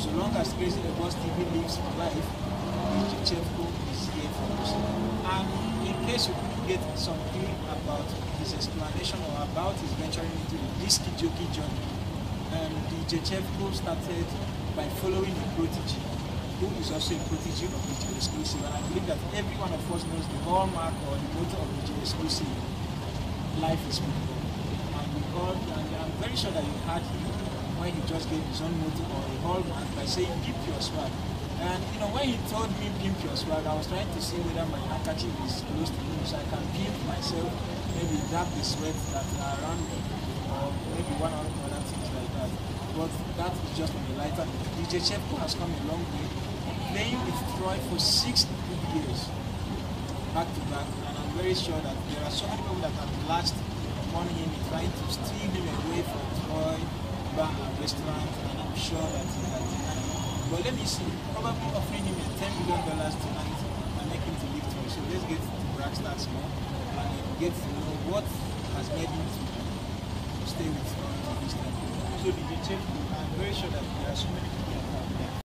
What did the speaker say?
So long as Crazy the TV lives life, Chefko is here for us. And in case you couldn't get some clue about his explanation or about his venturing into the disc jockey journey, um, DJ Chefko started by following a protege who is also a protege of DJ Exclusive. And I believe that every one of us knows the hallmark or the motto of DJ Exclusive life is football. And and I'm very sure that you heard him when he just gave his own motto or a hallmark by saying pimp your swag. And you know, when he told me pimp your swag, I was trying to see whether my handkerchief is close to him so I can pimp myself, maybe dab the sweat that are around me, or maybe one or other things like that. But that is just on a lighter. DJ Chefko has come a long way, playing with Troy for six good years back to back, and I'm very sure that there are so many people that have latched upon him in trying to steal him away from restaurant, and I'm sure that he. But let me see, probably offering him a ten million dollars tonight and make him to leave Troy. So let's get to Brack Stars more and get to know what has made him to stay with to this time. So the Chef, I'm very sure that there are so many people